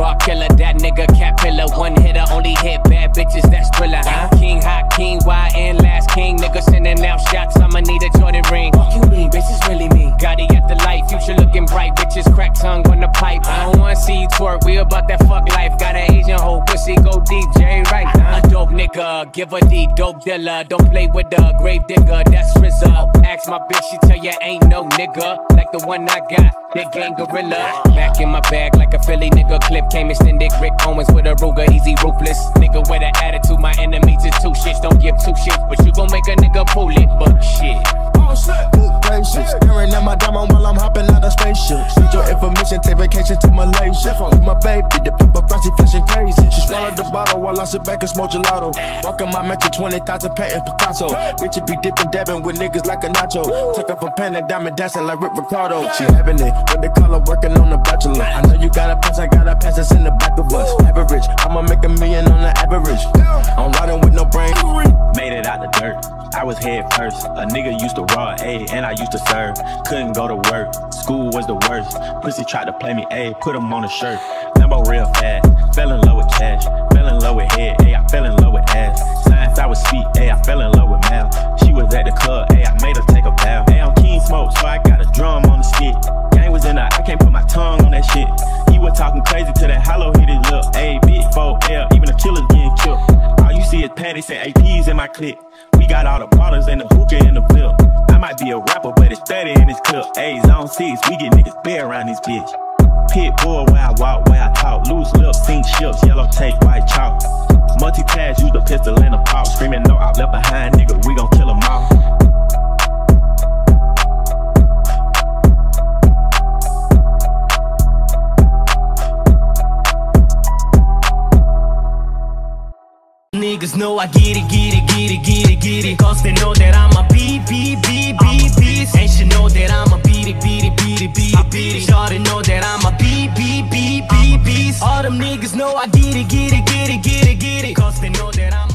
Raw killer, that nigga Caterpillar. One hitter, only hit bad bitches, that's thriller, huh? King, hot king, why and last king. Nigga sending out shots, I'ma need a Jordan ring. Fuck you mean, bitch, it's really me. Gotti at the light, future looking bright. Bitches crack tongue on the pipe. I don't wanna see you twerk, we about that fuck life. Got an Asian hoe, pussy, go deep, Jay right. Nigga, give a D, dope dealer. Don't play with the grave digger, that's RZA. Ask my bitch, she tell ya ain't no nigga like the one I got. That gang gorilla. Back in my bag like a Philly nigga. Clip came extended. Rick Owens with a Ruger, easy ruthless. Nigga with an attitude, my enemies Malaysia. With my baby, the paparazzi flashing crazy. She swallowed the bottle while I sit back and smoke gelato. Walking my mansion, 20,000 patent Picasso. Bitch, it be dipping, dabbing with niggas like a nacho. Took up a pen and diamond dancing like Rick Ricardo. She having it, they call her working on the bachelor. I know you got a pass, I got a pass that's in the back of us. Average, I'ma make a million on the average. I'm riding with no brain. Made it out the dirt. I was head first. A nigga used to raw A and I used to serve. Couldn't go to work. School was the worst. Pussy tried to play me A, put him on a shirt. Lambo real fast. Fell in love with cash. Fell in love with head. A, I fell in love with ass. Science I was sweet. A, I fell in love with math. She was at the club. A, I made panties and APs in my clip. We got all the bottles and the hookah in the bill. I might be a rapper, but it's 30 in this clip. A zone six, we get niggas bare around this bitch. Pit bull where I walk, where I talk. Loose lips, sink ships, yellow tape, white chalk. Multi-pass, use the pistol and a pop. Screaming no, niggas know I get it, get it, get it, get it, get it Cause they know that I'm a beat, beat, beat, beat, beat And she know that I'm a beat it, beat it, beat it, beat it, beat it Shawty know that I'm a beat, beat, beat, beat, beat All them niggas know I get it, get it, get it, get it, get it Cause they know that I'm